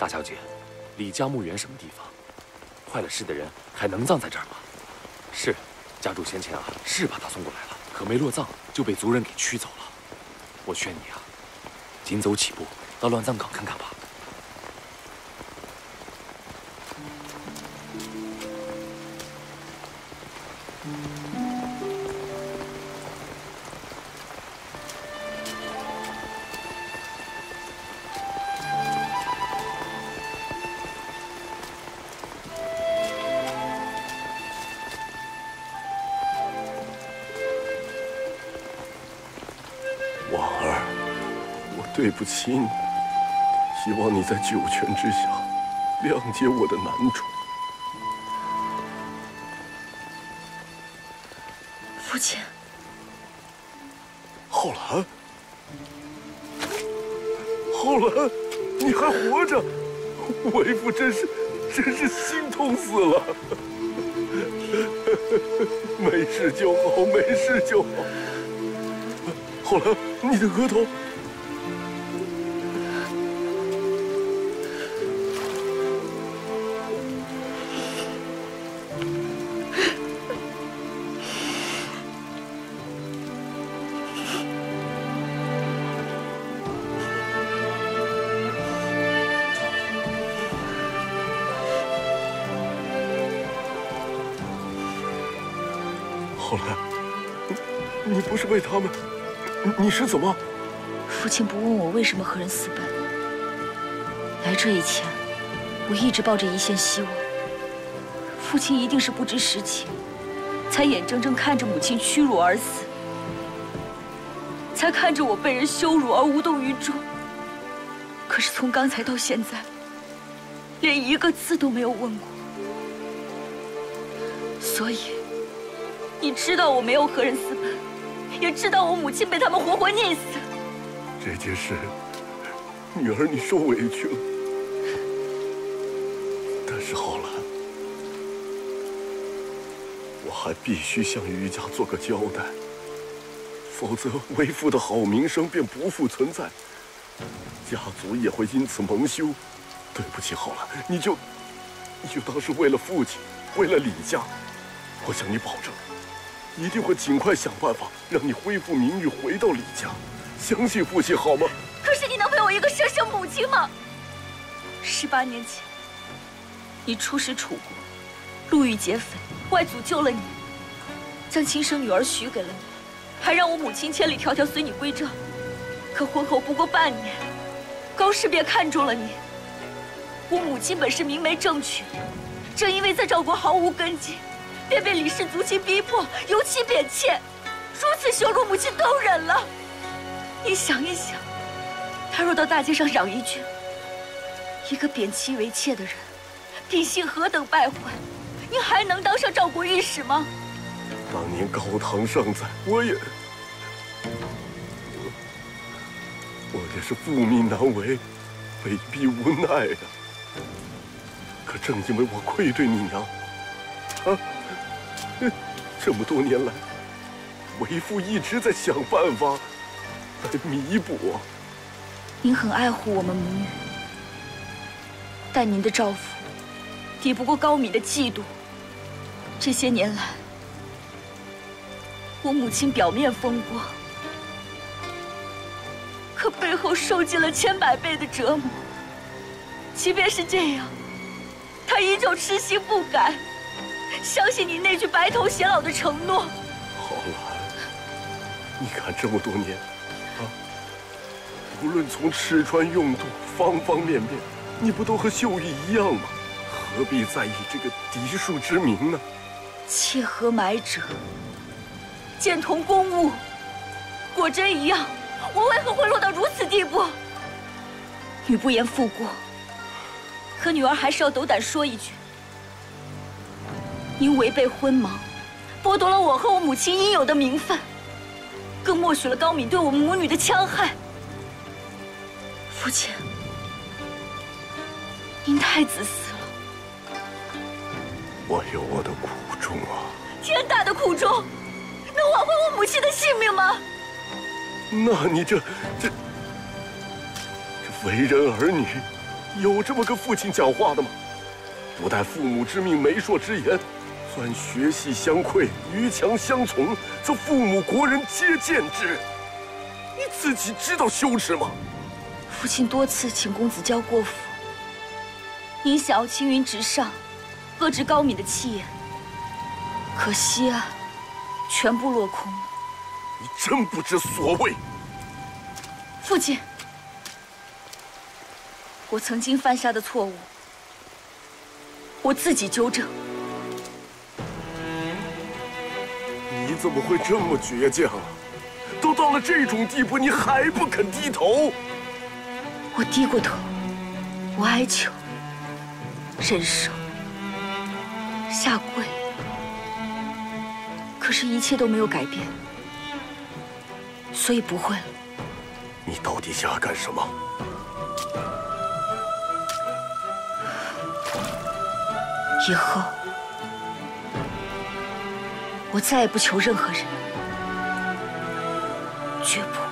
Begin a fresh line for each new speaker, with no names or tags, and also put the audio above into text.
大小姐，李家墓园什么地方？坏了事的人还能葬在这儿吗？是，家主先前啊是把他送过来了，可没落葬就被族人给驱走了。我劝你啊，紧走几步到乱葬岗看看吧。
对不起你，希望你在九泉之下谅解我的难处。
父亲，
浩然，浩然，你还活着？为父真是真是心痛死了。没事就好，没事就好。浩然，你的额头。后来，你不是为他们，你是怎么？
父亲不问我为什么和人私奔。来这以前，我一直抱着一线希望。父亲一定是不知实情，才眼睁睁看着母亲屈辱而死，才看着我被人羞辱而无动于衷。可是从刚才到现在，连一个字都没有问过。所以。你知道我没有和人私奔，也知道我母亲被他们活活溺死。
这件事，女儿你受委屈了。但是浩然，我还必须向余家做个交代，否则为父的好名声便不复存在，家族也会因此蒙羞。对不起，浩然，你就，你就当是为了父亲，为了李家，我向你保证。一定会尽快想办法让你恢复名誉，回到李家。相信父亲好吗？
可是你能陪我一个生身母亲吗？十八年前，你出使楚国，路遇劫匪，外祖救了你，将亲生女儿许给了你，还让我母亲千里迢迢随你归赵。可婚后不过半年，高氏便看中了你。我母亲本是明媒正娶，正因为在赵国毫无根基。便被李氏族亲逼迫，尤其贬妾，如此羞辱，母亲都忍了。你想一想，他若到大街上嚷一句“一个贬妻为妾的人，品性何等败坏”，你还能当上赵国御史吗？
当年高堂尚在，我也，我也是父命难违，被逼无奈呀。可正因为我愧对你娘，啊。这么多年来，为父一直在想办法来弥补。
您很爱护我们母女，但您的照拂抵不过高敏的嫉妒。这些年来，我母亲表面风光，可背后受尽了千百倍的折磨。即便是这样，她依旧痴心不改。相信你那句白头偕老的承诺，
浩然，你看这么多年，啊，无论从吃穿用度方方面面，你不都和秀玉一样吗？何必在意这个嫡庶之名呢？
妾和埋者，见同公务，果真一样，我为何会落到如此地步？女不言负过，可女儿还是要斗胆说一句。您违背婚盟，剥夺了我和我母亲应有的名分，更默许了高敏对我们母女的戕害。父亲，您太自私了。
我有我的苦衷啊！
天大的苦衷，能挽回我母亲的性命吗？
那你这这这为人儿女，有这么跟父亲讲话的吗？不待父母之命、媒妁之言，算学系相馈、于强相从，则父母国人皆见之。你自己知道羞耻吗？
父亲多次请公子教过府，您想要青云直上，遏制高敏的气焰，可惜啊，全部落空了。
你真不知所谓！
父亲，我曾经犯下的错误，我自己纠正。
怎么会这么倔强？都到了这种地步，你还不肯低头？
我低过头，我哀求、忍受、下跪，可是，一切都没有改变，所以不会了。
你到底想要干什么？
以后，我再也不求任何人，绝不。